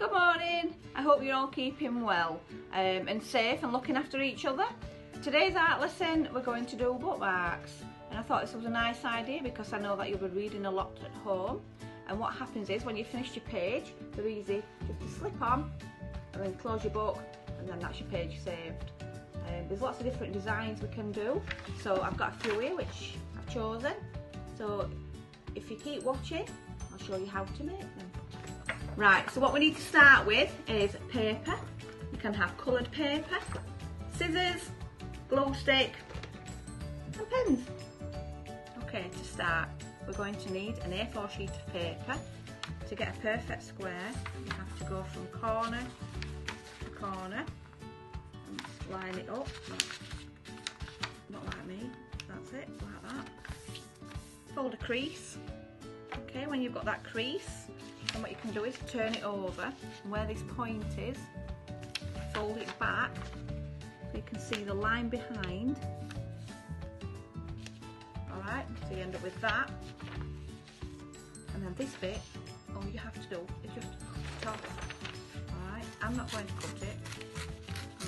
Good morning. I hope you're all keeping well um, and safe and looking after each other. Today's art lesson we're going to do bookmarks and I thought this was a nice idea because I know that you'll be reading a lot at home and what happens is when you finish your page they're easy just to slip on and then close your book and then that's your page saved. Um, there's lots of different designs we can do so I've got a few here which I've chosen so if you keep watching I'll show you how to make them. Right, so what we need to start with is paper. You can have coloured paper, scissors, glue stick and pens. Okay, to start, we're going to need an A4 sheet of paper. To get a perfect square, you have to go from corner to corner and line it up. Not like me, that's it, like that. Fold a crease. Okay, when you've got that crease, and what you can do is turn it over. And where this point is fold it back. So you can see the line behind. Alright so you end up with that. And then this bit all you have to do is just cut it off alright I'm not going to cut it. To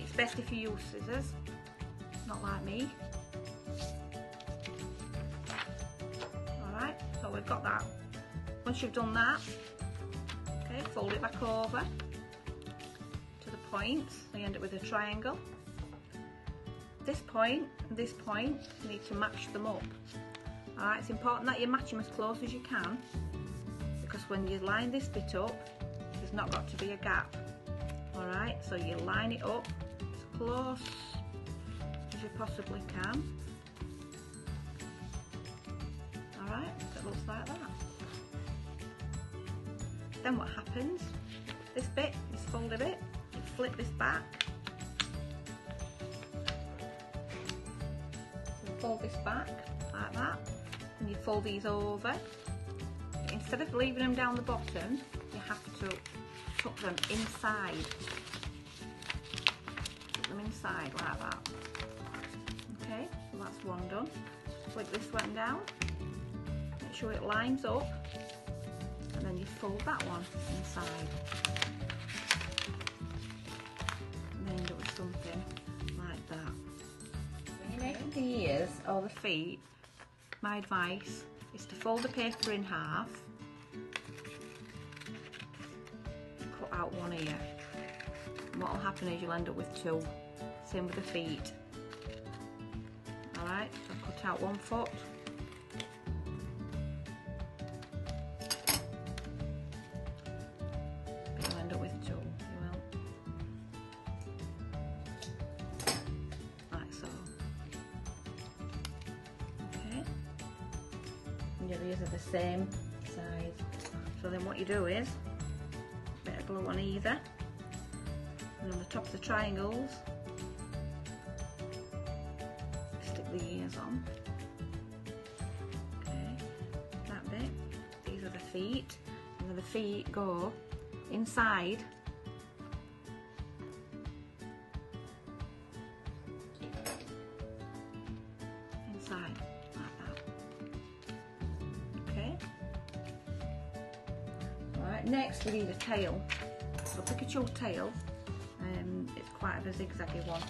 it's best if you use scissors not like me. Alright so we've got that once you've done that, okay, fold it back over to the points, so you end up with a triangle. This point and this point, you need to match them up. Alright, it's important that you match them as close as you can, because when you line this bit up, there's not got to be a gap. Alright, so you line it up as close as you possibly can. Alright, it looks like that. Then what happens, this bit, this fold of it, you flip this back, you fold this back like that, and you fold these over. Instead of leaving them down the bottom, you have to tuck them inside. Put them inside like that. Okay, so that's one done. Flip this one down, make sure it lines up and then you fold that one inside and then up with something like that. When making the ears or the feet, my advice is to fold the paper in half, cut out one ear. And what will happen is you'll end up with two. Same with the feet. Alright, so cut out one foot these are the same size. So then what you do is, a bit of glue on either, and on the top of the triangles, stick the ears on. Okay, that bit. These are the feet, and then the feet go inside inside next we need a tail. So pick a your tail. Um, it's quite a zigzaggy one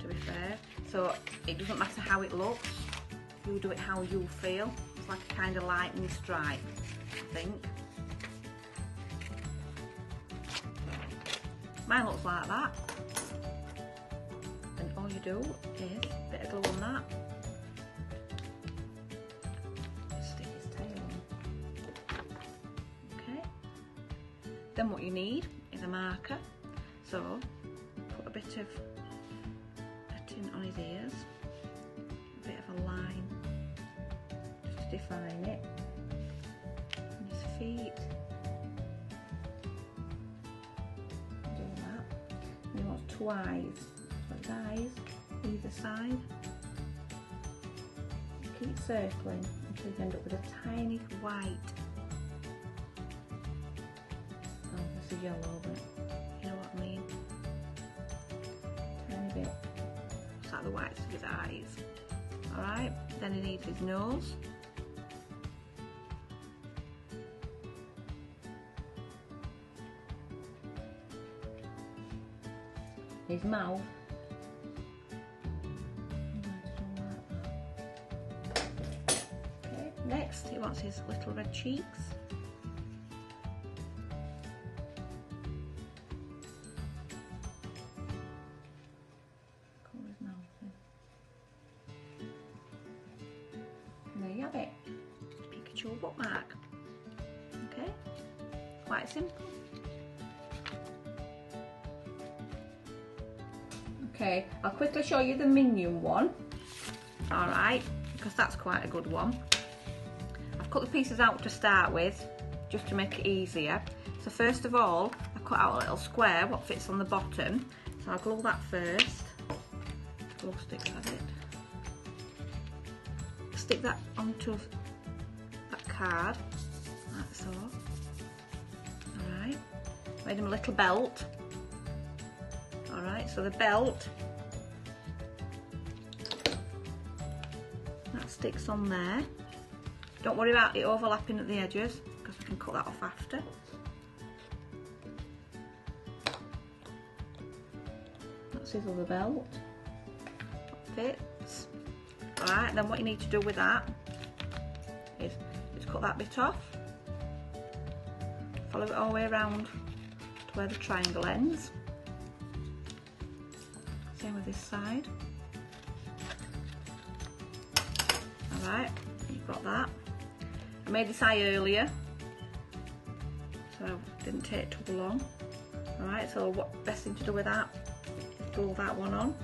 to be fair. So it doesn't matter how it looks. You do it how you feel. It's like a kind of lightning stripe, I think. Mine looks like that. And all you do is a bit of glue on that Then what you need is a marker. So put a bit of tint on his ears, a bit of a line just to define it. And his feet. Do that. And he wants two eyes. So his eyes either side. Keep circling until you end up with a tiny white yellow, but you know what I mean. Tiny bit. It's like the whites of his eyes. Alright, then he needs his nose. His mouth. Okay, next, he wants his little red cheeks. Have it. Pikachu bookmark. Okay, quite simple. Okay, I'll quickly show you the minion one. Alright, because that's quite a good one. I've cut the pieces out to start with, just to make it easier. So first of all, I cut out a little square, what fits on the bottom. So I'll glue that first. Glue sticks at it. Stick that onto that card, like so. Alright, made him a little belt. Alright, so the belt, that sticks on there. Don't worry about it overlapping at the edges because we can cut that off after. That's his other belt. Fits. Then what you need to do with that is just cut that bit off. Follow it all the way around to where the triangle ends. Same with this side. Alright, you've got that. I made this eye earlier, so it didn't take too long. Alright, so what best thing to do with that is glue that one on.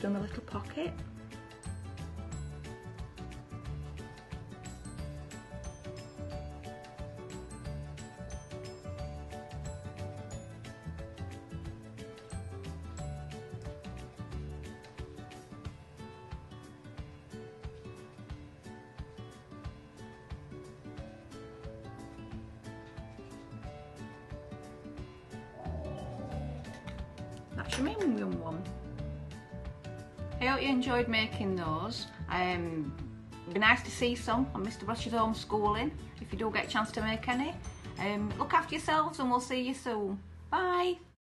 Done a little pocket. That's your minion one. I hope you enjoyed making those. Um, it'd be nice to see some on Mr Brush's homeschooling if you do get a chance to make any. Um, look after yourselves and we'll see you soon. Bye.